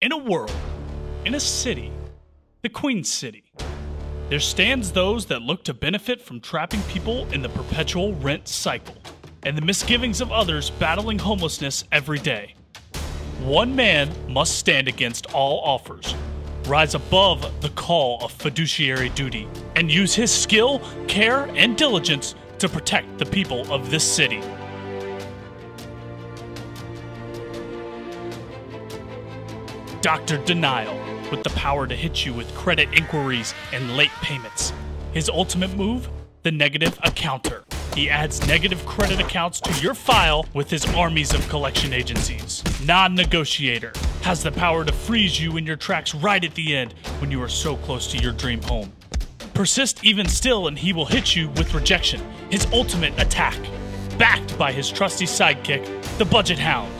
In a world, in a city, the Queen City, there stands those that look to benefit from trapping people in the perpetual rent cycle and the misgivings of others battling homelessness every day. One man must stand against all offers, rise above the call of fiduciary duty, and use his skill, care, and diligence to protect the people of this city. Dr. Denial, with the power to hit you with credit inquiries and late payments. His ultimate move? The negative accounter. He adds negative credit accounts to your file with his armies of collection agencies. Non negotiator has the power to freeze you in your tracks right at the end when you are so close to your dream home. Persist even still, and he will hit you with rejection, his ultimate attack. Backed by his trusty sidekick, the Budget Hound.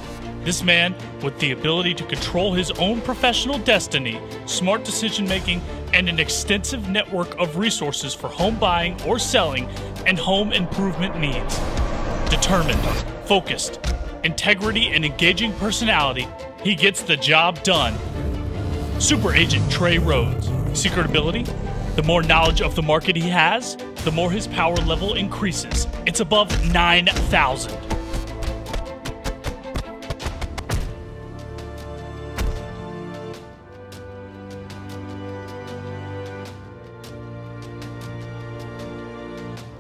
This man, with the ability to control his own professional destiny, smart decision making, and an extensive network of resources for home buying or selling and home improvement needs. Determined, focused, integrity, and engaging personality, he gets the job done. Super Agent Trey Rhodes. Secret ability? The more knowledge of the market he has, the more his power level increases. It's above 9,000.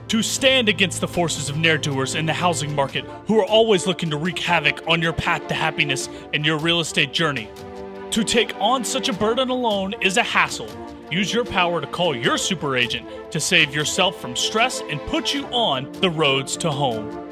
To stand against the forces of ne'er-doers in the housing market who are always looking to wreak havoc on your path to happiness and your real estate journey. To take on such a burden alone is a hassle. Use your power to call your super agent to save yourself from stress and put you on the Rhodes to home.